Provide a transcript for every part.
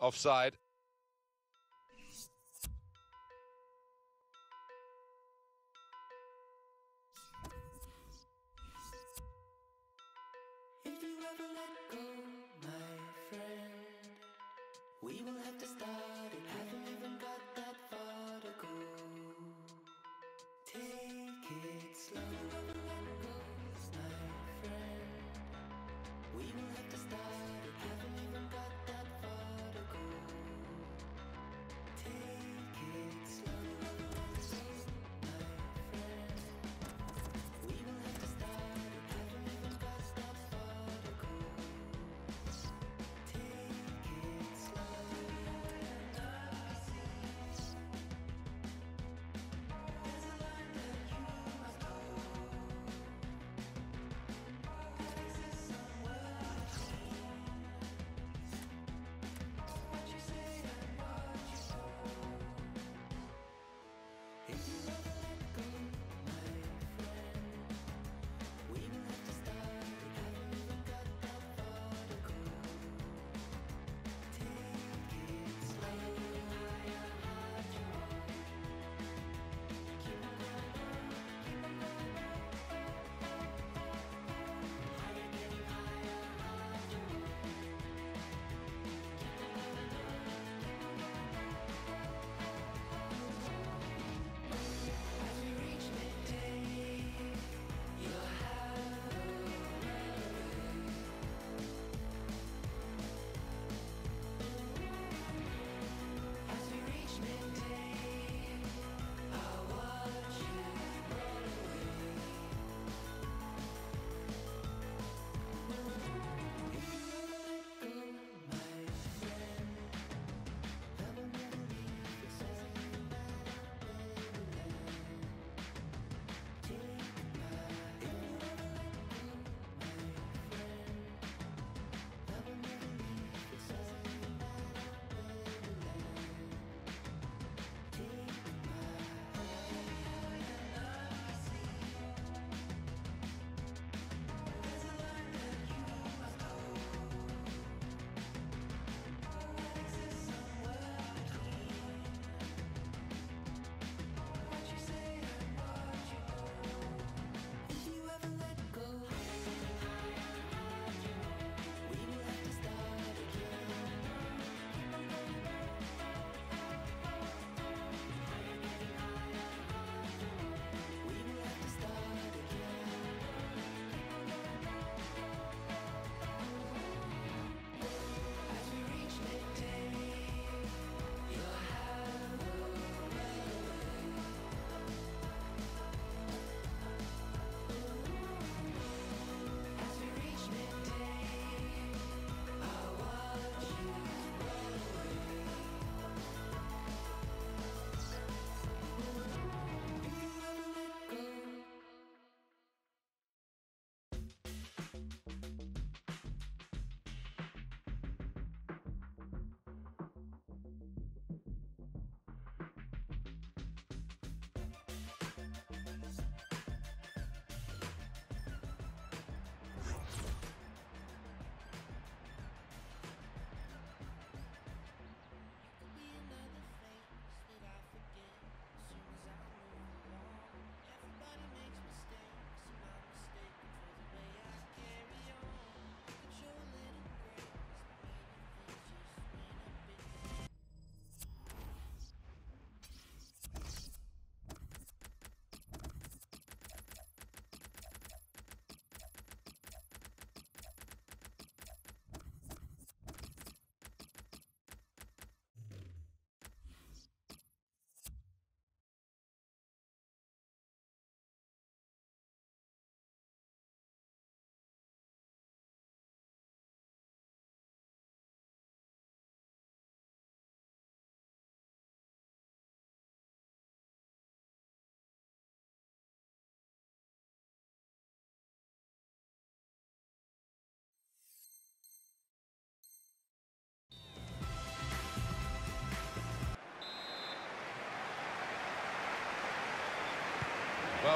offside. We will have to start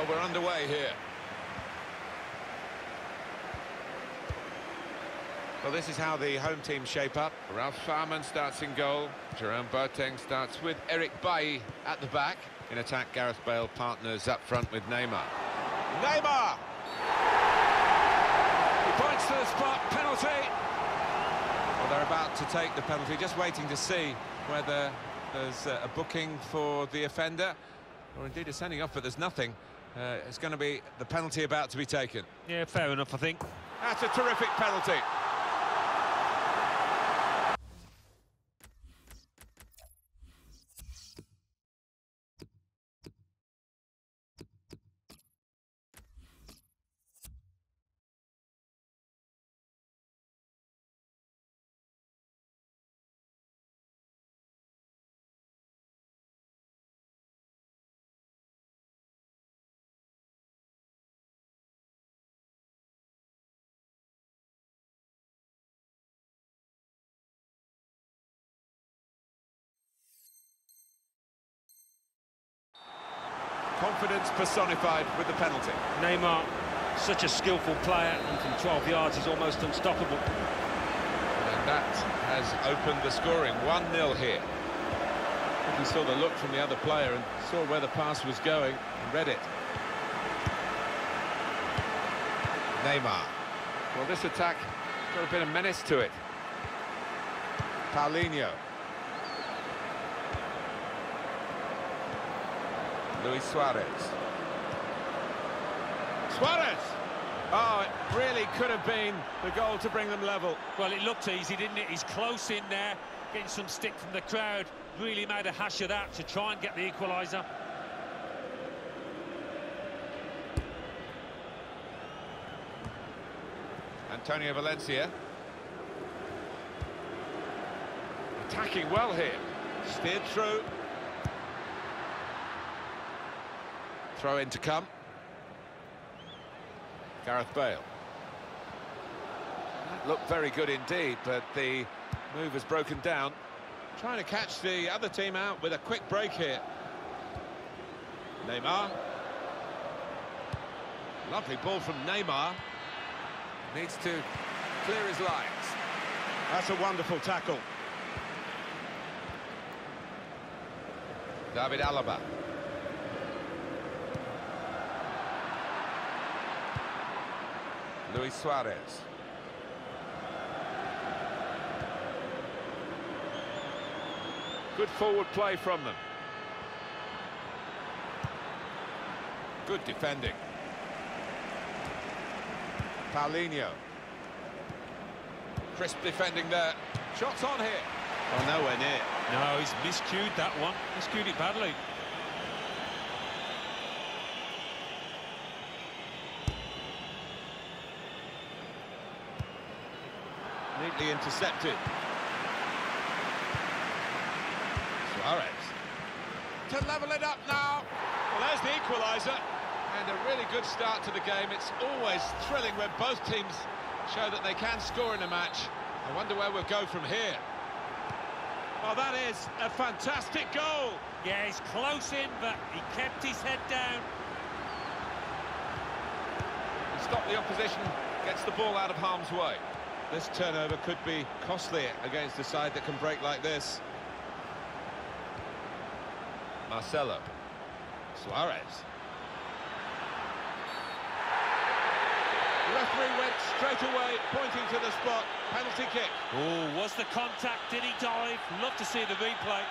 Well, we're underway here. Well, this is how the home team shape up. Ralph Farman starts in goal. Jerome Boateng starts with Eric Bailly at the back. In attack, Gareth Bale partners up front with Neymar. Neymar! He points to the spot, penalty! Well, they're about to take the penalty, just waiting to see whether there's uh, a booking for the offender, or indeed a sending off, but there's nothing. Uh, it's going to be the penalty about to be taken. Yeah, fair enough, I think. That's a terrific penalty. Confidence personified with the penalty. Neymar, such a skillful player, and from 12 yards he's almost unstoppable. And that has opened the scoring. 1-0 here. I he saw the look from the other player and saw where the pass was going and read it. Neymar. Well, this attack got a bit of menace to it. Paulinho. Luis Suarez. Suarez! Oh, it really could have been the goal to bring them level. Well, it looked easy, didn't it? He's close in there, getting some stick from the crowd. Really made a hash of that to try and get the equaliser. Antonio Valencia. Attacking well here. Steered through. Throw in to come. Gareth Bale. That looked very good indeed, but the move has broken down. Trying to catch the other team out with a quick break here. Neymar. Lovely ball from Neymar. Needs to clear his lines. That's a wonderful tackle. David Alaba. Luis Suarez. Good forward play from them. Good defending. Paulinho. Crisp defending there. Shots on here. Oh, nowhere near. No, he's miscued that one. Miscued it badly. Neatly intercepted. Suarez. To level it up now. Well, there's the equaliser. And a really good start to the game. It's always thrilling when both teams show that they can score in a match. I wonder where we'll go from here. Well, that is a fantastic goal. Yeah, he's close in, but he kept his head down. Stop the opposition, gets the ball out of harm's way. This turnover could be costly against a side that can break like this. Marcelo. Suarez. Referee went straight away, pointing to the spot. Penalty kick. Oh, was the contact? Did he dive? Love to see the replay.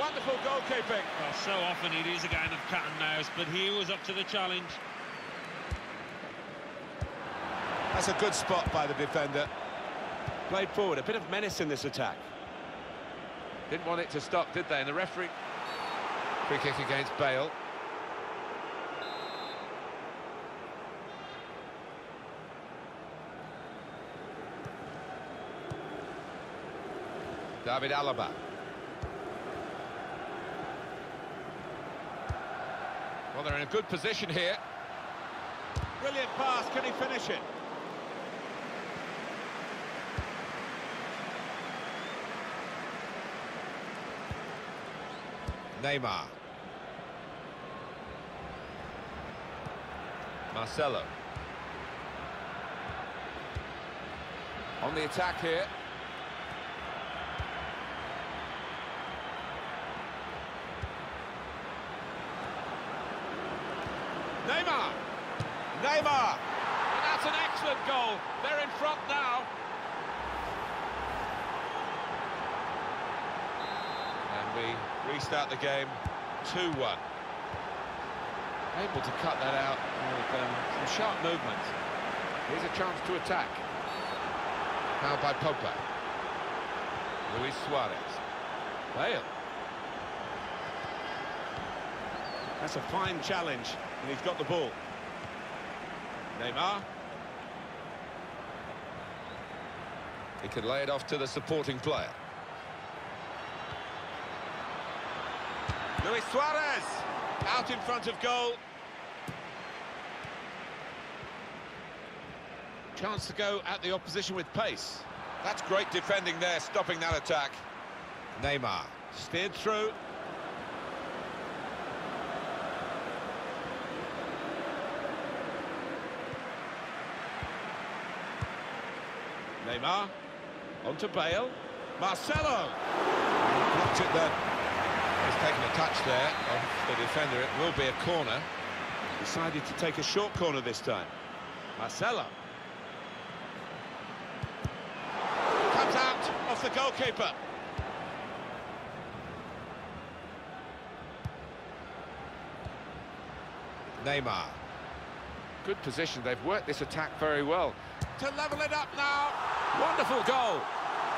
Wonderful goalkeeping. Well, so often it is a game of cat and mouse, but he was up to the challenge. That's a good spot by the defender. Played forward, a bit of menace in this attack. Didn't want it to stop, did they? And the referee... Free kick against Bale. David Alaba. Well, they're in a good position here. Brilliant pass, can he finish it? Neymar. Marcelo. On the attack here. Neymar. And that's an excellent goal. They're in front now. And we restart the game 2-1. Able to cut that out with um, some sharp movement. Here's a chance to attack. Now by Pogba. Luis Suarez. Bale. That's a fine challenge, and he's got the ball. Neymar. He could lay it off to the supporting player. Luis Suarez out in front of goal. Chance to go at the opposition with pace. That's great defending there, stopping that attack. Neymar steered through. Neymar On to Bale. Marcelo blocked it then. He's taken a touch there off the defender. It will be a corner. Decided to take a short corner this time. Marcelo. Comes out of the goalkeeper. Neymar. Good position. They've worked this attack very well. To level it up now. Wonderful goal.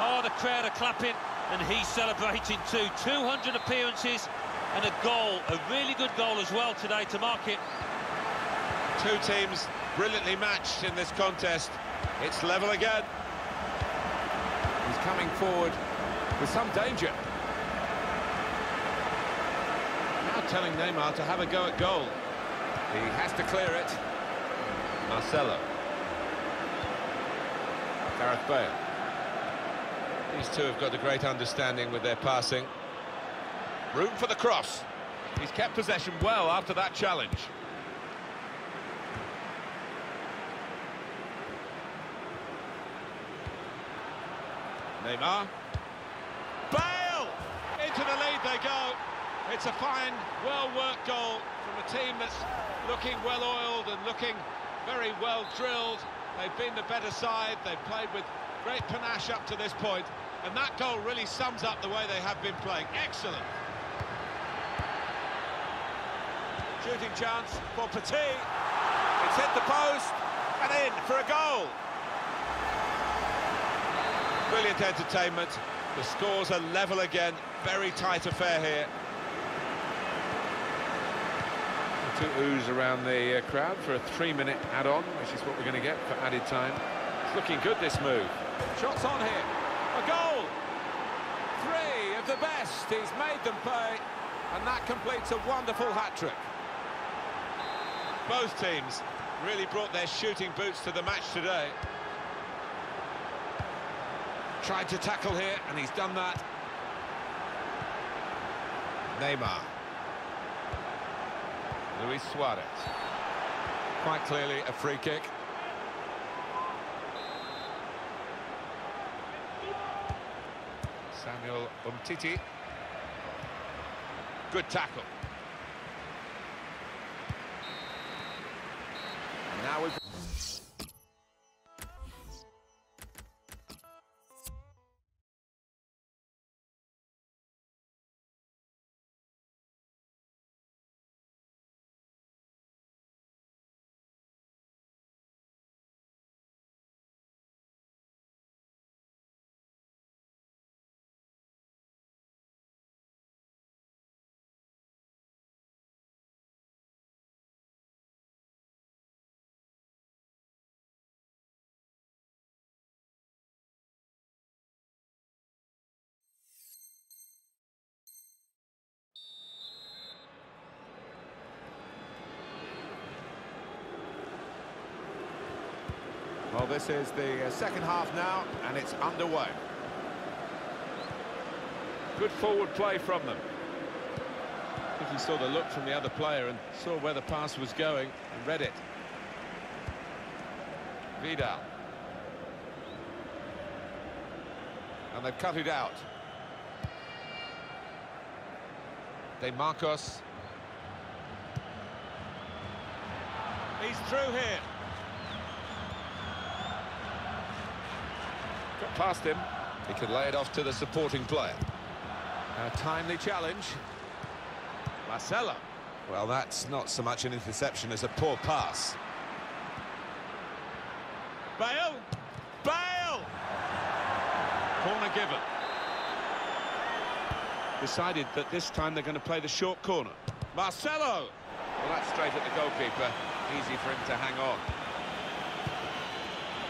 Oh, the crowd are clapping, and he's celebrating too. 200 appearances and a goal, a really good goal as well today to mark it. Two teams brilliantly matched in this contest. It's level again. He's coming forward with some danger. Now telling Neymar to have a go at goal. He has to clear it. Marcelo. Gareth Bale. These two have got a great understanding with their passing. Room for the cross. He's kept possession well after that challenge. Neymar. Bale! Into the lead they go. It's a fine, well-worked goal from a team that's looking well-oiled and looking very well drilled. They've been the better side. They've played with great panache up to this point, and that goal really sums up the way they have been playing. Excellent. Shooting chance for Petit. It's hit the post and in for a goal. Brilliant entertainment. The scores are level again. Very tight affair here. Two oohs around the uh, crowd for a three-minute add-on, which is what we're going to get for added time. It's looking good, this move. Shots on here. A goal! Three of the best. He's made them pay. And that completes a wonderful hat-trick. Both teams really brought their shooting boots to the match today. Tried to tackle here, and he's done that. Neymar. Luis Suarez. Quite clearly a free kick. Samuel Umtiti. Good tackle. Now we've... this is the uh, second half now, and it's underway. Good forward play from them. I think he saw the look from the other player and saw where the pass was going and read it. Vidal. And they've cut it out. De Marcos. He's through here. Got past him. He can lay it off to the supporting player. A timely challenge. Marcelo. Well, that's not so much an interception as a poor pass. Bale! Bale! Corner given. Decided that this time they're going to play the short corner. Marcelo! Well, that's straight at the goalkeeper. Easy for him to hang on.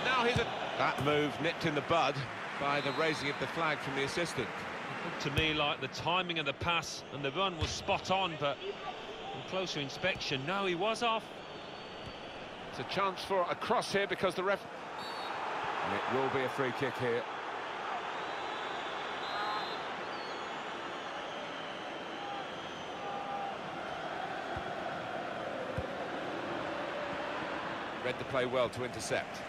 Now he's a... That move nipped in the bud by the raising of the flag from the assistant. To me like the timing of the pass and the run was spot on, but on closer inspection, no, he was off. It's a chance for a cross here because the ref... And it will be a free kick here. Read the play well to intercept.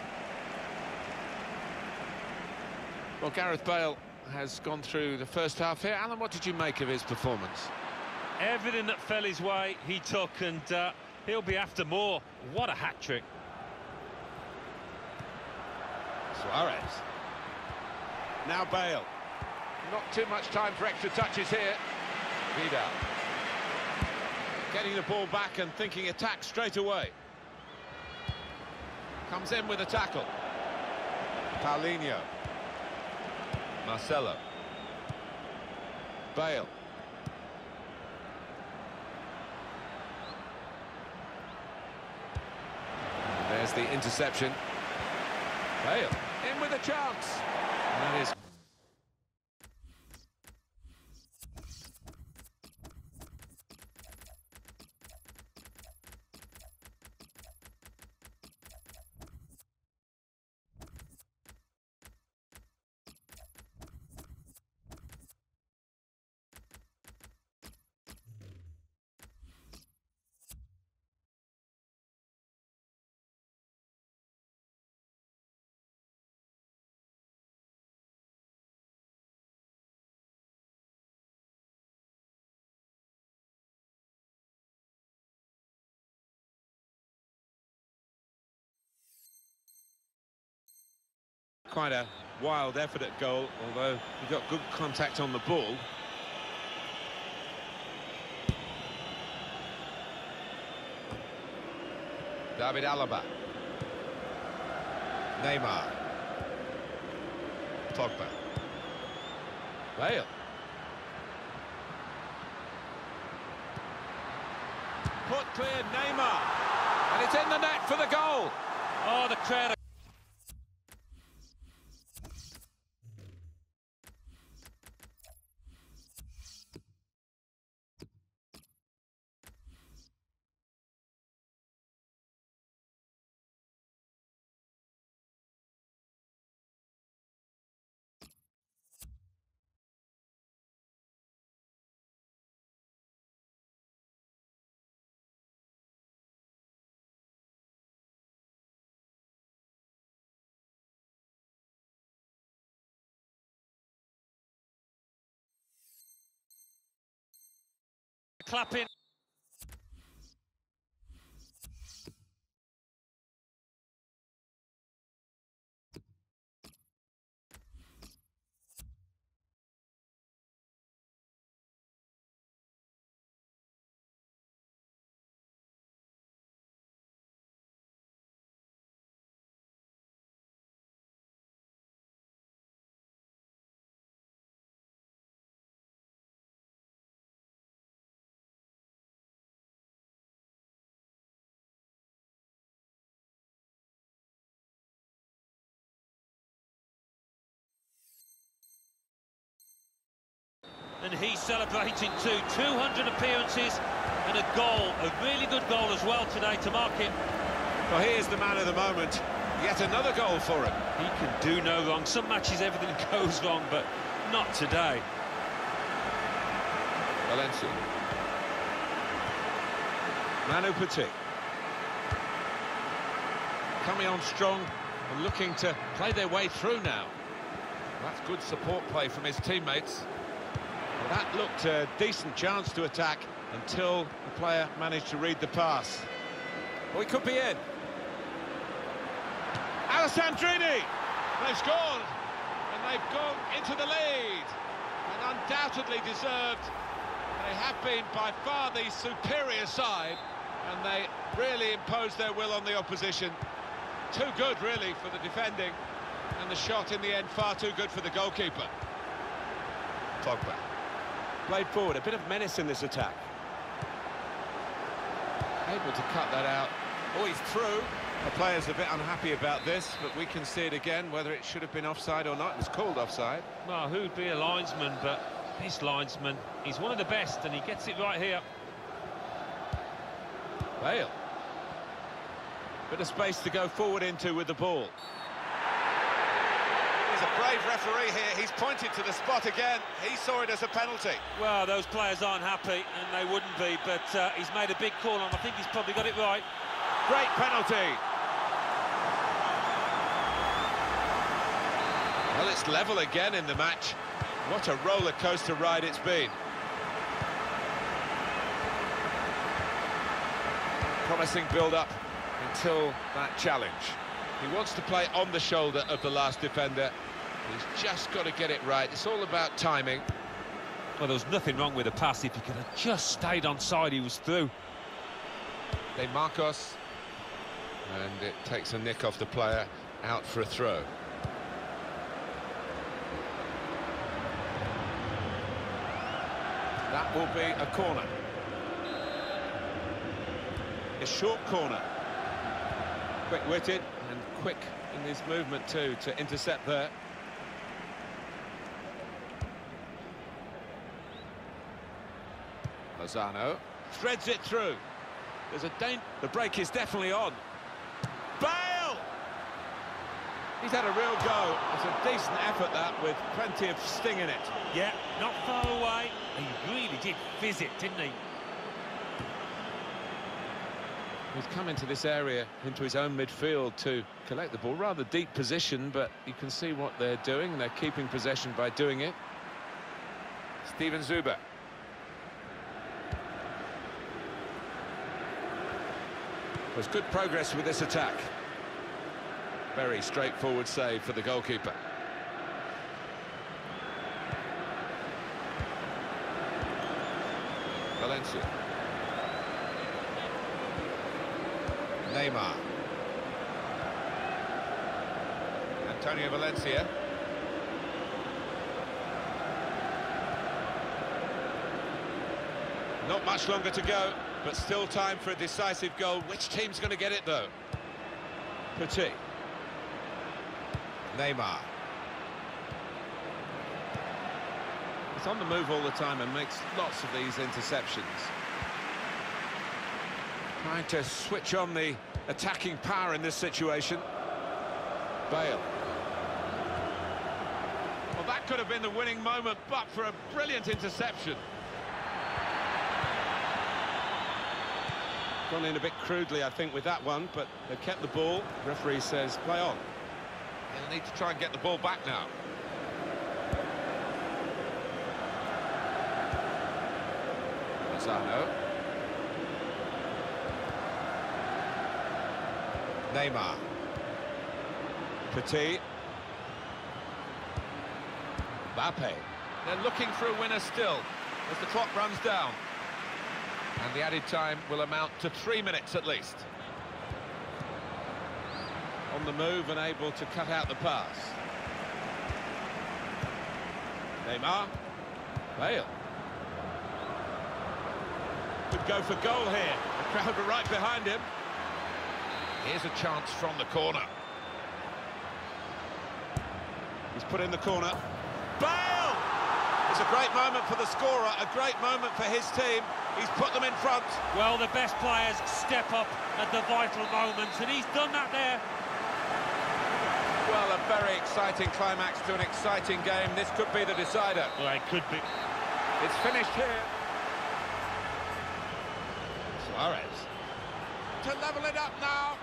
Well, Gareth Bale has gone through the first half here. Alan, what did you make of his performance? Everything that fell his way, he took, and uh, he'll be after more. What a hat-trick. Suarez. Now Bale. Not too much time for extra touches here. Vidal. Getting the ball back and thinking attack straight away. Comes in with a tackle. Paulinho. Marcelo. Bale. There's the interception. Bale in with a chance. And that is quite a wild effort at goal, although he got good contact on the ball. David Alaba. Neymar. Pogba. Bale. Put clear, Neymar. And it's in the net for the goal. Oh, the crowd clapping. And he's celebrating too. 200 appearances and a goal, a really good goal as well today to mark him. Well, here's the man of the moment. Yet another goal for him. He can do no wrong. Some matches everything goes wrong, but not today. Valencia. Manu Petit. Coming on strong, and looking to play their way through now. That's good support play from his teammates. That looked a decent chance to attack until the player managed to read the pass. Well, he could be in. Alessandrini! They've scored, and they've gone into the lead, and undoubtedly deserved. They have been by far the superior side, and they really imposed their will on the opposition. Too good, really, for the defending, and the shot in the end far too good for the goalkeeper. Pogba. Played forward, a bit of menace in this attack. Able to cut that out. Oh, he's through. The player's a bit unhappy about this, but we can see it again, whether it should have been offside or not. It was called offside. Well, who'd be a linesman, but this linesman, he's one of the best, and he gets it right here. Bale. Bit of space to go forward into with the ball. A brave referee here. He's pointed to the spot again. He saw it as a penalty. Well, those players aren't happy, and they wouldn't be, but uh, he's made a big call, and I think he's probably got it right. Great penalty. Well, it's level again in the match. What a roller coaster ride it's been. Promising build-up until that challenge. He wants to play on the shoulder of the last defender. He's just got to get it right. It's all about timing. Well, there was nothing wrong with the pass. If he could have just stayed on side, he was through. De Marcos. And it takes a nick off the player, out for a throw. That will be a corner. A short corner. Quick-witted and quick in his movement too to intercept there. Lozano threads it through. There's a danger. The break is definitely on. Bale! He's had a real go. It's a decent effort, that, with plenty of sting in it. Yeah, not far away. He really did fizz it, didn't he? He's come into this area, into his own midfield to collect the ball. Rather deep position, but you can see what they're doing. They're keeping possession by doing it. Steven Zuber. There's good progress with this attack. Very straightforward save for the goalkeeper. Valencia. Neymar. Antonio Valencia. Not much longer to go, but still time for a decisive goal. Which team's going to get it, though? Petit. Neymar. He's on the move all the time and makes lots of these interceptions. Trying to switch on the attacking power in this situation. Bale. Well, that could have been the winning moment, but for a brilliant interception. Gone in a bit crudely, I think, with that one, but they've kept the ball. Referee says play on. They'll need to try and get the ball back now. Lozano. Neymar. Petit. Mbappe. They're looking for a winner still as the clock runs down. And the added time will amount to three minutes at least. On the move and able to cut out the pass. Neymar. Bale. Could go for goal here. The crowd are right behind him. Here's a chance from the corner. He's put in the corner. Bale! It's a great moment for the scorer, a great moment for his team. He's put them in front. Well, the best players step up at the vital moments, and he's done that there. Well, a very exciting climax to an exciting game. This could be the decider. Well, it could be. It's finished here. Suarez. To level it up now.